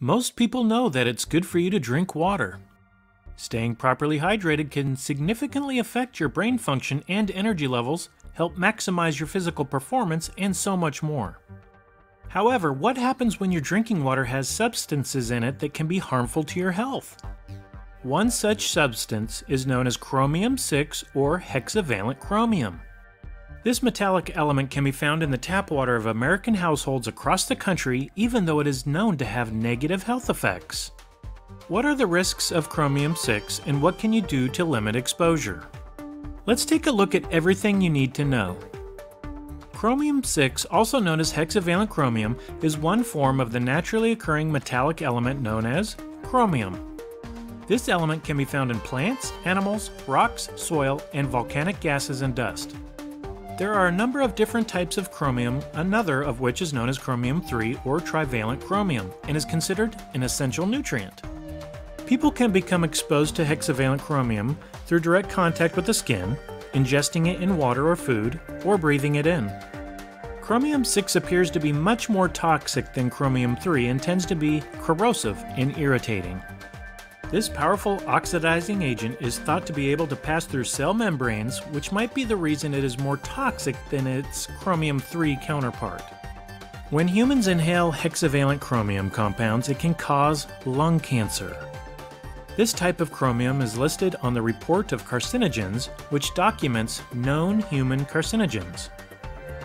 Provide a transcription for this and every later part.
Most people know that it's good for you to drink water. Staying properly hydrated can significantly affect your brain function and energy levels, help maximize your physical performance, and so much more. However, what happens when your drinking water has substances in it that can be harmful to your health? One such substance is known as chromium 6 or hexavalent chromium. This metallic element can be found in the tap water of American households across the country, even though it is known to have negative health effects. What are the risks of chromium 6 and what can you do to limit exposure? Let's take a look at everything you need to know. Chromium 6, also known as hexavalent chromium, is one form of the naturally occurring metallic element known as chromium. This element can be found in plants, animals, rocks, soil, and volcanic gases and dust. There are a number of different types of chromium, another of which is known as chromium 3 or trivalent chromium and is considered an essential nutrient. People can become exposed to hexavalent chromium through direct contact with the skin, ingesting it in water or food, or breathing it in. Chromium 6 appears to be much more toxic than chromium 3 and tends to be corrosive and irritating. This powerful oxidizing agent is thought to be able to pass through cell membranes, which might be the reason it is more toxic than its chromium 3 counterpart. When humans inhale hexavalent chromium compounds, it can cause lung cancer. This type of chromium is listed on the Report of Carcinogens, which documents known human carcinogens.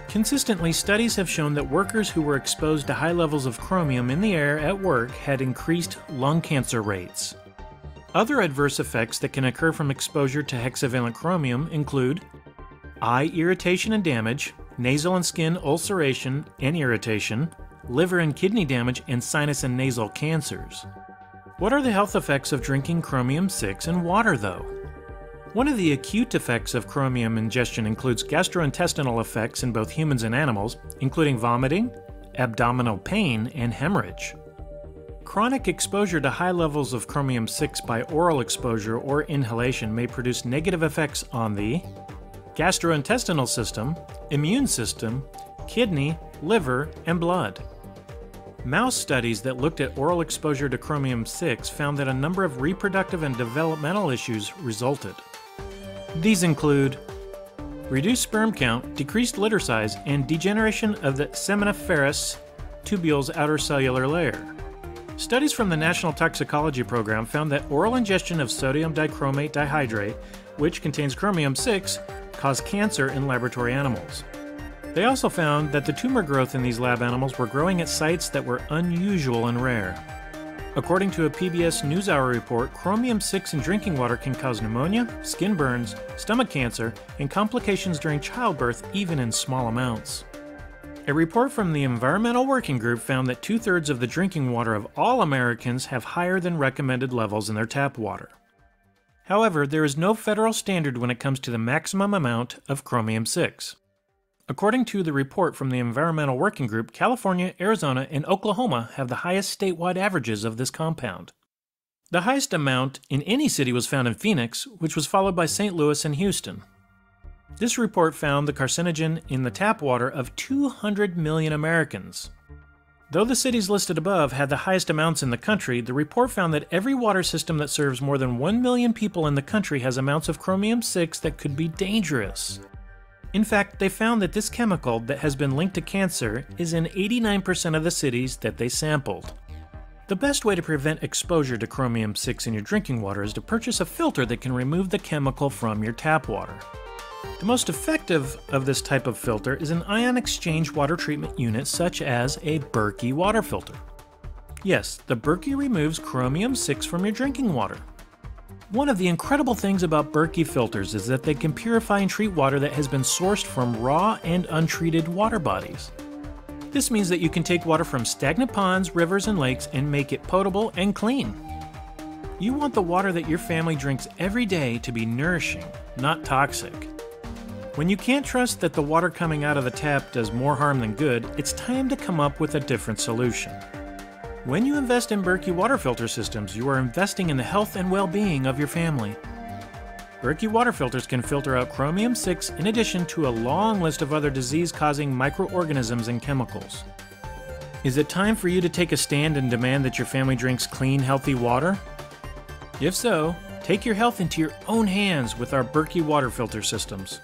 Consistently, studies have shown that workers who were exposed to high levels of chromium in the air at work had increased lung cancer rates. Other adverse effects that can occur from exposure to hexavalent chromium include eye irritation and damage, nasal and skin ulceration and irritation, liver and kidney damage, and sinus and nasal cancers. What are the health effects of drinking chromium 6 in water, though? One of the acute effects of chromium ingestion includes gastrointestinal effects in both humans and animals, including vomiting, abdominal pain, and hemorrhage. Chronic exposure to high levels of chromium 6 by oral exposure or inhalation may produce negative effects on the gastrointestinal system, immune system, kidney, liver, and blood. Mouse studies that looked at oral exposure to chromium 6 found that a number of reproductive and developmental issues resulted. These include reduced sperm count, decreased litter size, and degeneration of the seminiferous tubule's outer cellular layer. Studies from the National Toxicology Program found that oral ingestion of sodium dichromate dihydrate, which contains chromium 6, caused cancer in laboratory animals. They also found that the tumor growth in these lab animals were growing at sites that were unusual and rare. According to a PBS NewsHour report, chromium 6 in drinking water can cause pneumonia, skin burns, stomach cancer, and complications during childbirth, even in small amounts. A report from the Environmental Working Group found that two thirds of the drinking water of all Americans have higher than recommended levels in their tap water. However, there is no federal standard when it comes to the maximum amount of chromium 6. According to the report from the Environmental Working Group, California, Arizona, and Oklahoma have the highest statewide averages of this compound. The highest amount in any city was found in Phoenix, which was followed by St. Louis and Houston. This report found the carcinogen in the tap water of 200 million Americans. Though the cities listed above had the highest amounts in the country, the report found that every water system that serves more than 1 million people in the country has amounts of chromium 6 that could be dangerous. In fact, they found that this chemical that has been linked to cancer is in 89% of the cities that they sampled. The best way to prevent exposure to chromium 6 in your drinking water is to purchase a filter that can remove the chemical from your tap water. The most effective of this type of filter is an ion exchange water treatment unit such as a Berkey water filter. Yes, the Berkey removes chromium 6 from your drinking water. One of the incredible things about Berkey filters is that they can purify and treat water that has been sourced from raw and untreated water bodies. This means that you can take water from stagnant ponds, rivers, and lakes and make it potable and clean. You want the water that your family drinks every day to be nourishing, not toxic. When you can't trust that the water coming out of the tap does more harm than good, it's time to come up with a different solution. When you invest in Berkey water filter systems, you are investing in the health and well being of your family. Berkey water filters can filter out chromium 6 in addition to a long list of other disease causing microorganisms and chemicals. Is it time for you to take a stand and demand that your family drinks clean, healthy water? If so, take your health into your own hands with our Berkey water filter systems.